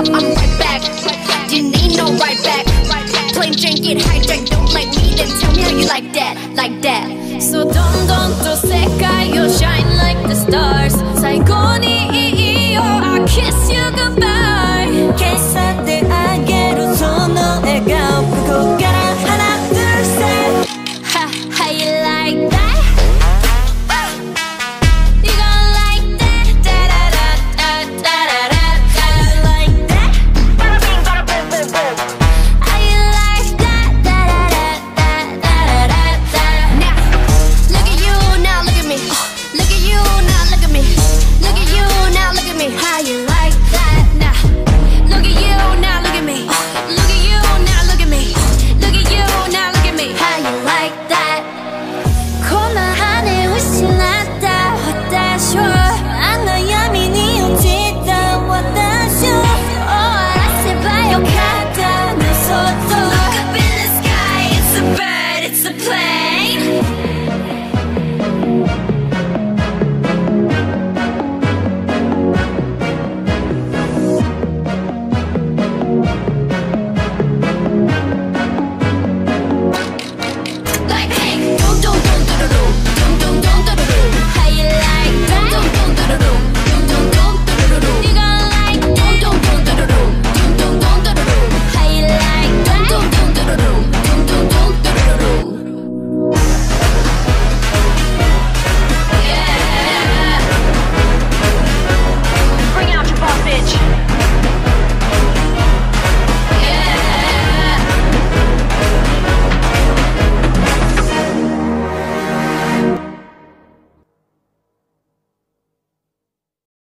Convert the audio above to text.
up, I'm right back. Need no right back. Plain Jane get hijacked, don't like me, then tell me how you like that, like that. So don't don't to sekai, you shine like the stars. Saigo oh, I kiss you goodbye. 역할.